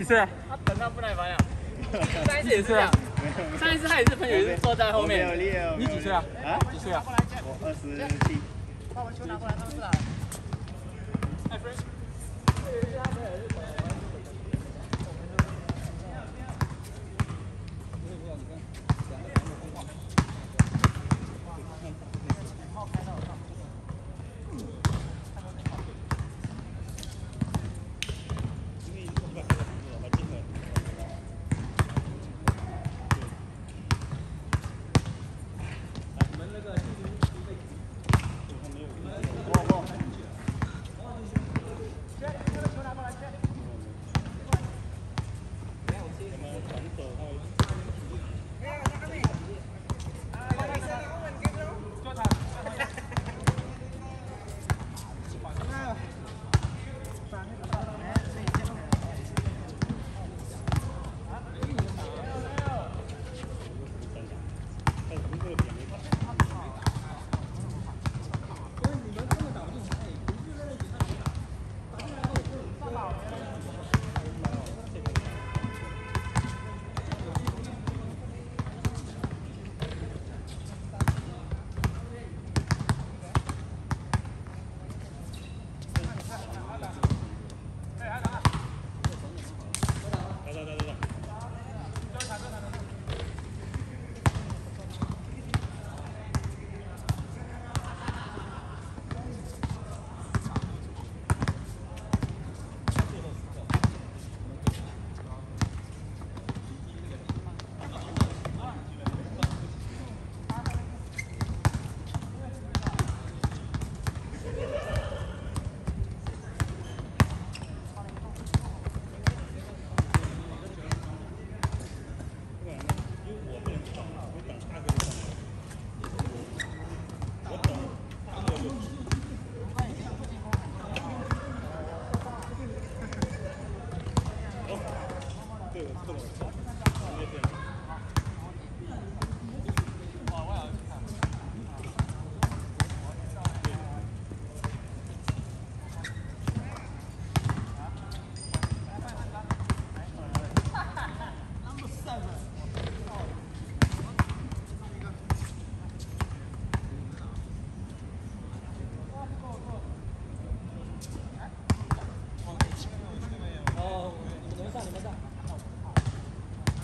几岁？他等他不耐烦了。上一次也是这样，上一次他也是朋友也是坐在后面。你几岁啊？啊？几岁啊？我二十七。把我球拿过来，他们不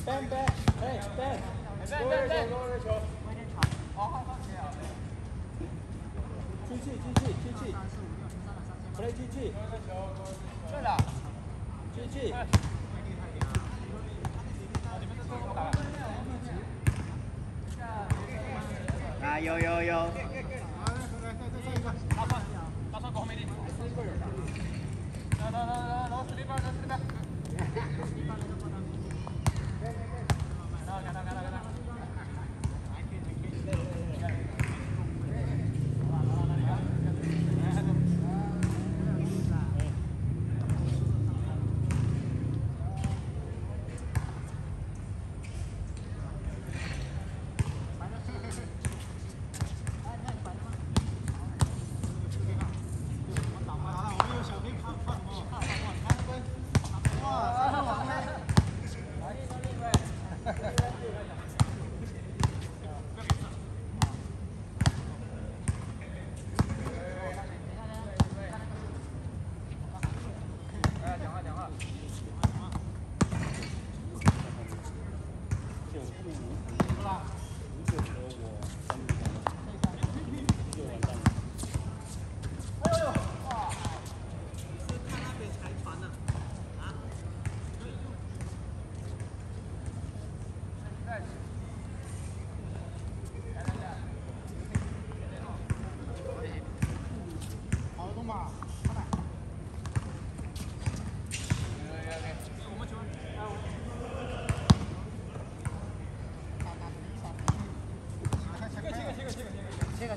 来。啊，有有有。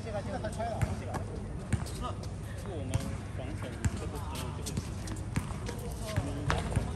新加坡，新加坡不知道。我在新加坡成为这个。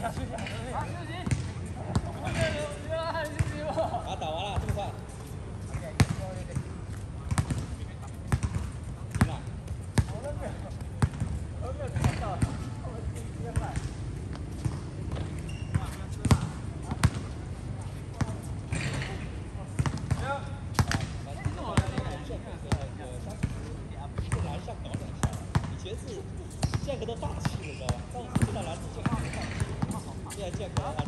啊，休息！休息！啊，倒完了，这么快！这，了，这。以前是的大气。Yapacak.